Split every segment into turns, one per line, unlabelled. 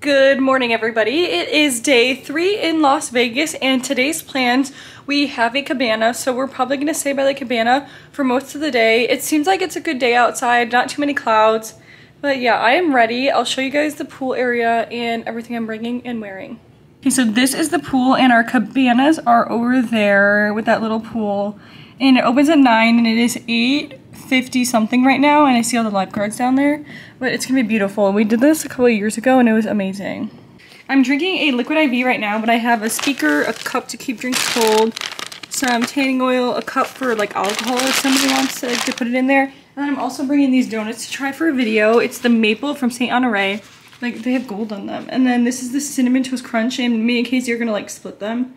Good morning, everybody. It is day three in Las Vegas, and today's plans, we have a cabana, so we're probably going to stay by the cabana for most of the day. It seems like it's a good day outside, not too many clouds, but yeah, I am ready. I'll show you guys the pool area and everything I'm bringing and wearing. Okay, so this is the pool, and our cabanas are over there with that little pool, and it opens at 9, and it is 8.50 something right now, and I see all the lifeguards down there. But it's gonna be beautiful. We did this a couple of years ago and it was amazing. I'm drinking a liquid IV right now, but I have a speaker, a cup to keep drinks cold, some tanning oil, a cup for like alcohol if somebody wants to, to put it in there. And then I'm also bringing these donuts to try for a video. It's the maple from St. Honoré. Like they have gold on them. And then this is the cinnamon toast crunch and me and Casey are gonna like split them.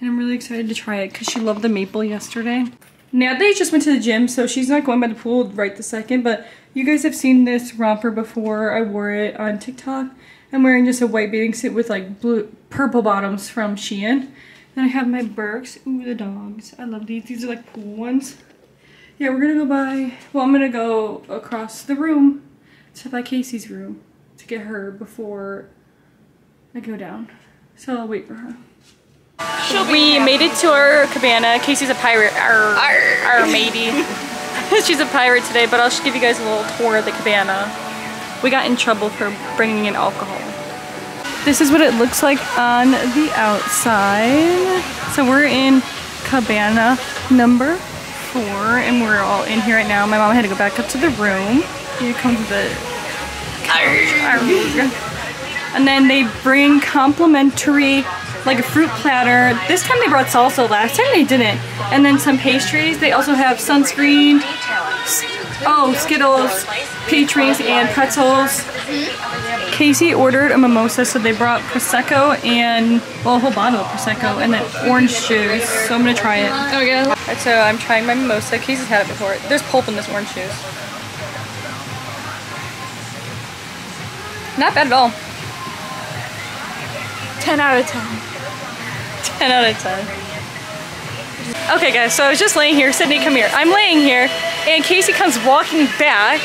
And I'm really excited to try it because she loved the maple yesterday. Natalie just went to the gym, so she's not going by the pool right this second, but you guys have seen this romper before. I wore it on TikTok. I'm wearing just a white bathing suit with like blue, purple bottoms from Shein. Then I have my Birks. Ooh, the dogs. I love these. These are like pool ones. Yeah, we're gonna go by, well, I'm gonna go across the room to by Casey's room to get her before I go down. So I'll wait for her. We made it to our cabana. Casey's a pirate. Our, our matey. She's a pirate today, but I'll just give you guys a little tour of the cabana. We got in trouble for bringing in alcohol. This is what it looks like on the outside. So we're in cabana number four, and we're all in here right now. My mom had to go back up to the room. Here comes the couch. And then they bring complimentary like a fruit platter. This time they brought salsa, last time they didn't. And then some pastries. They also have sunscreen, oh, Skittles, pastries, and pretzels. Casey ordered a mimosa, so they brought Prosecco and, well, a whole bottle of Prosecco and then orange juice. So I'm gonna try it. Oh, yeah. So I'm trying my mimosa. Casey's had it before. There's pulp in this orange juice. Not bad at all. 10 out of 10. 10 out of 10. Okay guys, so I was just laying here. Sydney, come here. I'm laying here and Casey comes walking back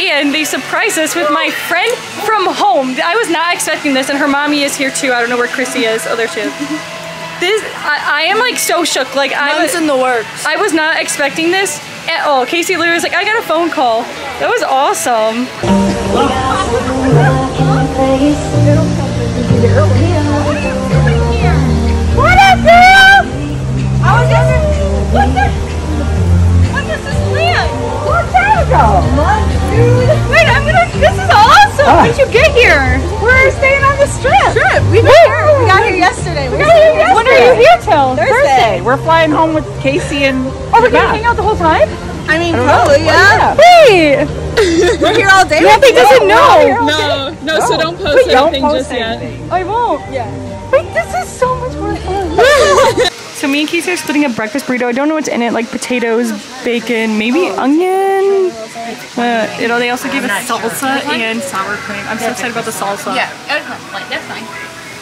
and they surprise us with my friend from home. I was not expecting this and her mommy is here too. I don't know where Chrissy is. Oh, there she is. This, I, I am like so shook. Like I was
in the works.
I was not expecting this at all. Casey literally was like, I got a phone call. That was awesome. What the, when does this land? Long time ago. dude. Wait, I'm gonna, this is awesome. Ah. When did you get here? We're staying on the strip. Strip?
We got here. We got here yesterday.
We got here yesterday. When are you here till?
Thursday.
We're flying home with Casey and
Oh, we're gonna hang out the whole time?
I mean, probably, yeah.
Wait.
We're here all day.
Nothing doesn't know.
No, no, so don't post
Wait, don't
anything
post
just yet.
I won't.
Yeah.
Wait, this is so much more fun. so me and Casey are splitting a breakfast burrito. I don't know what's in it, like potatoes, bacon, maybe onion. Uh, you know, they also gave us salsa and sour cream. I'm so excited about the salsa.
Yeah, like that's fine.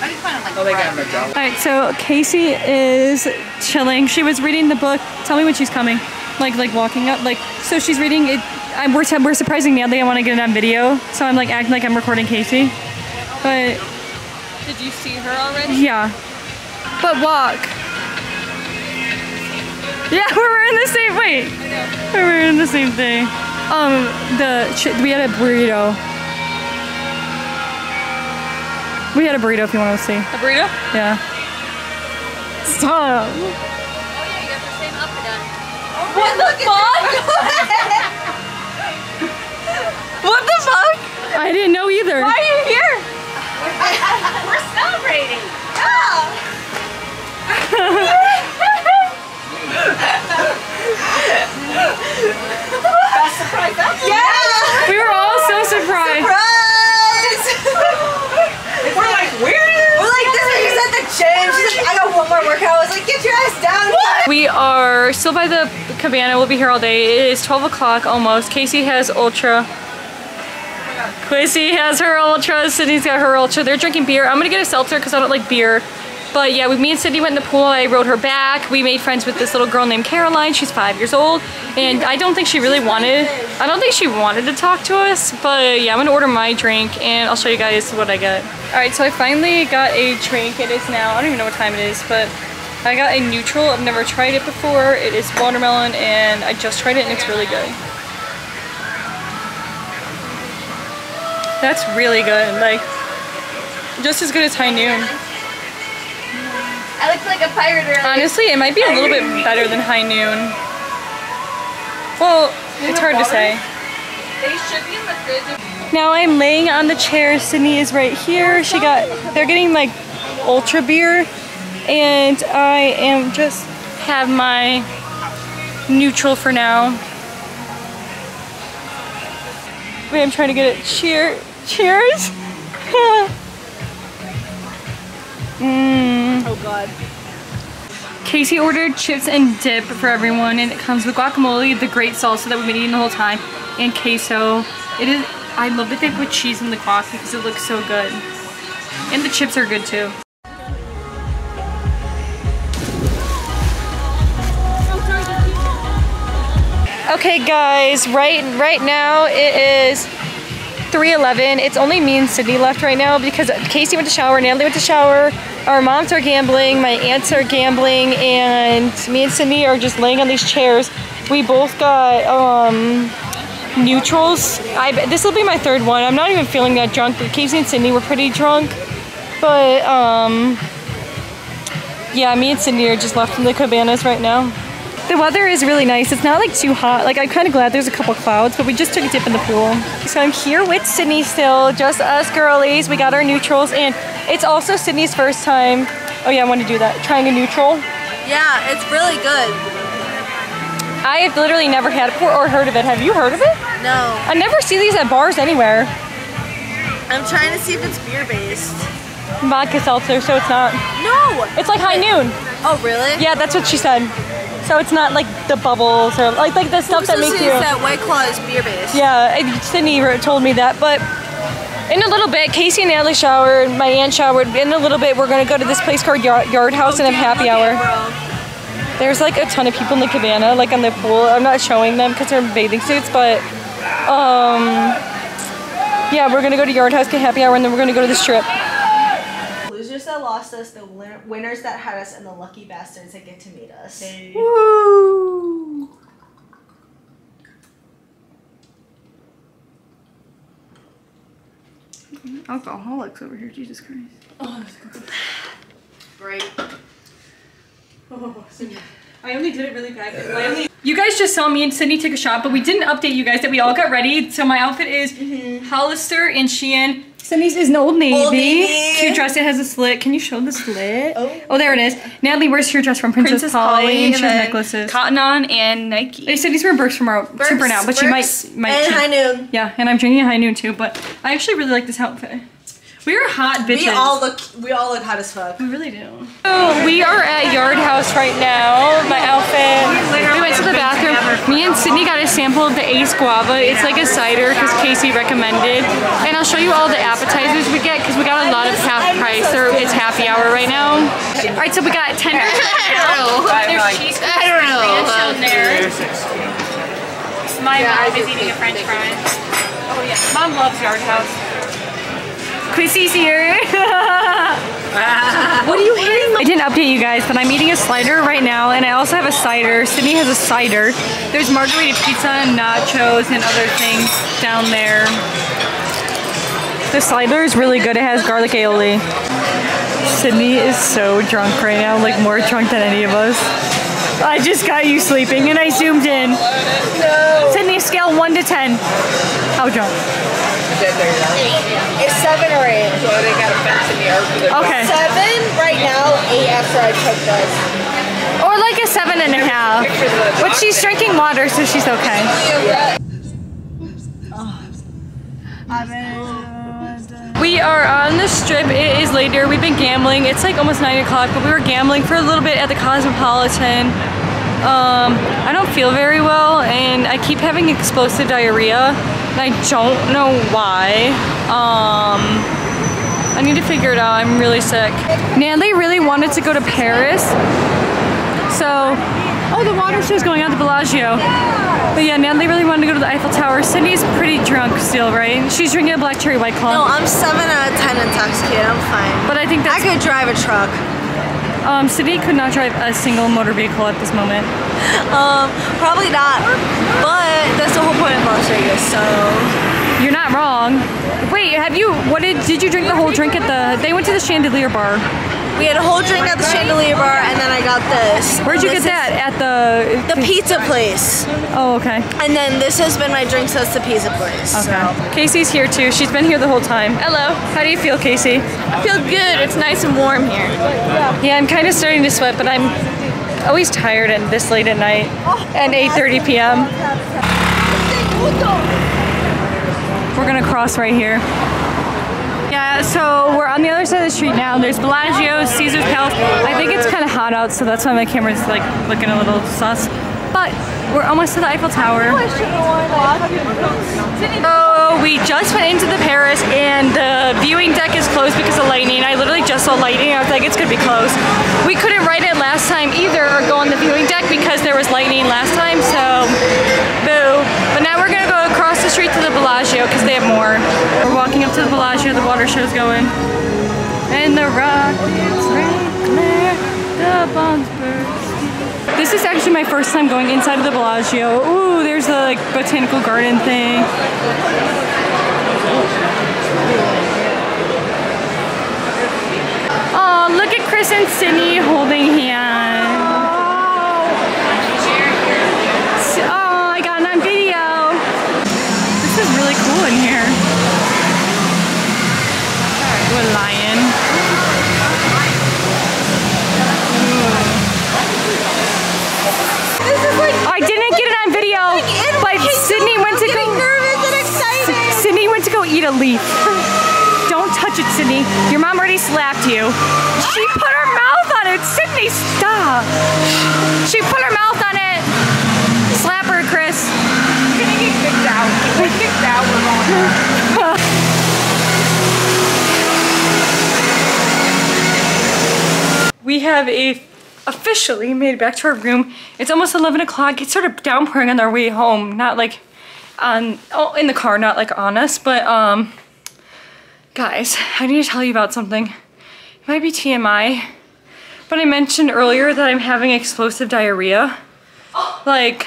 I just kind of like.
Oh, they got him.
All right, so Casey is chilling. She was reading the book. Tell me when she's coming. Like, like walking up. Like, so she's reading it. I'm, we're, we're surprising Natalie. I want to get it on video. So I'm like acting like I'm recording Casey. But
Did you see her already?
yeah. But walk. Yeah, we're wearing the same. Wait, we're wearing the same thing. Um, the we had a burrito. We had a burrito. If you want to see.
A burrito?
Yeah. Stop.
Oh yeah, you got the same outfit on.
What the fuck? what the fuck? I didn't know either. Why are you here?
We're celebrating.
Yeah. We were all so surprised.
Surprise!
We're like, where
We're like, this is just at the gym. She's like, I got one more workout. I was like, get your ass down.
We are still by the cabana. We'll be here all day. It is 12 o'clock almost. Casey has Ultra. Chrissy has her Ultra. Sydney's got her Ultra. They're drinking beer. I'm gonna get a seltzer because I don't like beer. But yeah, we, me and Sydney went in the pool. I rode her back. We made friends with this little girl named Caroline. She's five years old. And I don't think she really wanted, I don't think she wanted to talk to us. But yeah, I'm gonna order my drink and I'll show you guys what I got. All right, so I finally got a drink. It is now, I don't even know what time it is, but I got a NÜTRL. I've never tried it before. It is watermelon and I just tried it and it's really good. That's really good. Like, just as good as High Noon.
Pirate.
Honestly, it might be a little bit better than High Noon. Well, it's hard to say.
They should be in the fridge.
Now I'm laying on the chair. Sydney is right here. She got, they're getting like ultra beer. And I am just have my NÜTRL for now. Wait, I'm trying to get it. Cheer, cheers. Mmm.
Oh god.
Casey ordered chips and dip for everyone, and it comes with guacamole, the great salsa that we've been eating the whole time, and queso. It is. I love that they put cheese in the guac because it looks so good, and the chips are good too. Okay, guys. Right, right now it is 3:11. It's only me and Sydney left right now because Casey went to shower, Natalie went to shower. Our moms are gambling, my aunts are gambling, and me and Sydney are just laying on these chairs. We both got um, NÜTRLs. I this will be my third one. I'm not even feeling that drunk. But Casey and Sydney were pretty drunk, but um, yeah, me and Sydney are just left in the cabanas right now. The weather is really nice. It's not like too hot. Like I'm kind of glad there's a couple clouds, but we just took a dip in the pool. So I'm here with Sydney still, just us girlies. We got our NÜTRLs and it's also Sydney's first time. Oh yeah, I want to do that. Trying a NÜTRL.
Yeah, it's really good.
I have literally never had it before or heard of it. Have you heard of it?
No.
I never see these at bars anywhere.
I'm trying to see if it's beer based.
Vodka seltzer, so it's not.
No!
It's like high noon.
Oh, really?
Yeah, that's what she said. So it's not like the bubbles or like like the stuff that makes you.
that White Claw is beer based.
Yeah, and Sydney told me that, but in a little bit, Casey and Natalie showered, my aunt showered. In a little bit, we're gonna go to this place called Yard, Yard House and have happy hour. There's like a ton of people in the cabana, like on the pool. I'm not showing them because they're in bathing suits, but um, yeah, we're gonna go to Yard House, get happy hour, and then we're gonna go to the strip.
Losers that lost us, the win- winners that had us, and the lucky bastards that get to meet us.
Woo! Alcoholics over here, Jesus Christ.
Great.
I only did it really bad. You guys just saw me and Sydney take a shot, but we didn't update you guys that we all got ready. So my outfit is Hollister and Shein. Sydney's is an Old Navy.
Old Navy.
Cute dress. It has a slit. Can you show the slit?
Oh.
oh there it is. Natalie, where's your dress from? Princess, Polly. And she has necklaces.
Cotton On and Nike.
They said these were Birks from our Super now, but she might might.
And
change-
high noon.
Yeah, and I'm drinking a high noon too, but I actually really like this outfit. We are hot bitches.
We all look. We all look hot as fuck.
We really do. So we are at Yard House right now. My outfit. We went to the bathroom. Me and Sydney got a sample of the Ace Guava. It's like a cider because Casey recommended. And I'll show you all the appetizers we get because we got a lot of half price. Or it's happy hour right now. All right, so we got tender. There's cheese.
I don't know.
ranch on there. My mom is eating a French fry. Oh yeah, mom loves Yard House. Chrissy's here. what are you eating? I didn't update you guys, but I'm eating a slider right now, and I also have a cider. Sydney has a cider. There's margarita pizza and nachos and other things down there. The slider is really good. It has garlic aioli. Sydney is so drunk right now, like more drunk than any of us. I just got you sleeping and I zoomed in. No. Sydney, scale 1 to 10. How drunk?
It's seven or eight.
So they got a fence in the yard for their
Okay.
Seven right now. Eight after I took this.
Or like a seven and a half. But she's drinking water, so she's okay. We are on the strip. It is later. We've been gambling. It's like almost 9 o'clock, but we were gambling for a little bit at the Cosmopolitan. Um, I don't feel very well, and I keep having explosive diarrhea, and I don't know why. Um, I need to figure it out. I'm really sick. Natalie really wanted to go to Paris. So, oh, the water show's going on at the Bellagio. But yeah, Natalie really wanted to go to the Eiffel Tower. Sydney's pretty drunk still, right? She's drinking a black cherry white claw.
No, I'm 7 out of 10 intoxicated. I'm fine.
but I think
I could drive a truck.
um, Sydney could not drive a single motor vehicle at this moment.
Um, probably not. But that's the whole point of Las Vegas, so.
You're not wrong. Wait, have you? What did did you drink the whole drink at the? They went to the Chandelier Bar.
We had a whole drink at the Chandelier Bar, and then I got this.
Where'd you
This
get that? At the.
The pizza place.
Oh, okay.
And then this has been my drink since the pizza place.
Okay. Casey's here too. She's been here the whole time. Hello. How do you feel, Casey?
I feel good. It's nice and warm here.
Yeah, I'm kind of starting to sweat, but I'm always tired and this late at night at 8:30 p.m. We're gonna cross right here. Yeah, so we're on the other side of the street now. There's Bellagio, Caesar's Palace. I think it's kind of hot out, so that's why my camera's like looking a little sus. But we're almost to the Eiffel Tower. So we just went into the Paris and the viewing deck is closed because of lightning. I literally just saw lightning. I was like, it's gonna be closed. The burst. This is actually my first time going inside of the Bellagio. Ooh, there's the like botanical garden thing. Oh, look at Chris and Sydney holding hands. A leaf. Don't touch it, Sydney. Your mom already slapped you. She put her mouth on it. Sydney, stop. She put her mouth on it. Slap her, Chris.
We're gonna get kicked out. If we kicked out, we're going
We have a officially made it back to our room. It's almost 11 o'clock. It started downpouring on our way home. Not like on, oh, in the car, not like on us, but um, guys, I need to tell you about something. It might be TMI, but I mentioned earlier that I'm having explosive diarrhea. Like,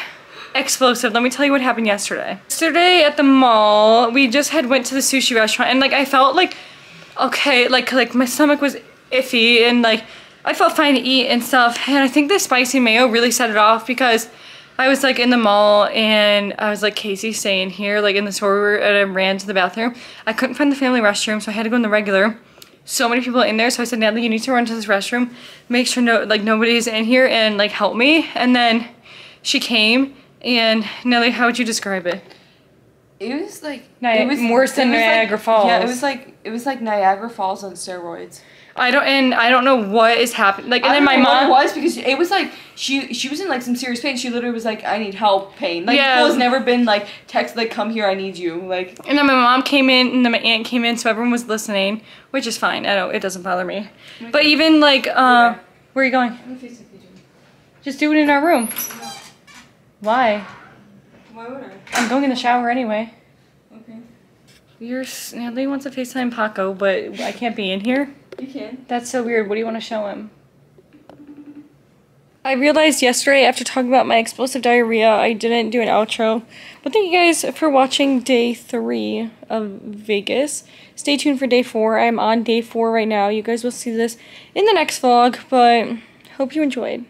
explosive. Let me tell you what happened yesterday. Yesterday at the mall, we just had went to the sushi restaurant and like I felt like okay, like like my stomach was iffy and like I felt fine to eat and stuff. And I think the spicy mayo really set it off because I was like in the mall and I was like Casey staying here, like in the store and I ran to the bathroom. I couldn't find the family restroom, so I had to go in the regular. So many people in there, so I said, Natalie, you need to run to this restroom, make sure no like nobody's in here and like help me. And then she came and Natalie, how would you describe it?
It was like
Ni-
it was
worse than
was like-
Niagara Falls.
Yeah, it was like it was like Niagara Falls on steroids.
I don't and I don't know what is happening. Like and then my mom
it was because it was like she she was in like some serious pain. She literally was like, "I need help, pain." Like
Yeah.
Nicole's never been like text like, "Come here, I need you." Like
And then my mom came in, and then my aunt came in, so everyone was listening, which is fine. I don't. It doesn't bother me. But even like, uh, where are you going? Just do it in our room. Why?
Why would I?
I'm going in the shower anyway.
Okay,
You're Natalie wants to Facetime Paco, but I can't be in here.
you can.
That's so weird. What do you want to show him? I realized yesterday after talking about my explosive diarrhea, I didn't do an outro. But thank you guys for watching day three of Vegas. Stay tuned for day four. I'm on day four right now. You guys will see this in the next vlog, but hope you enjoyed.